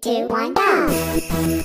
two, one, go!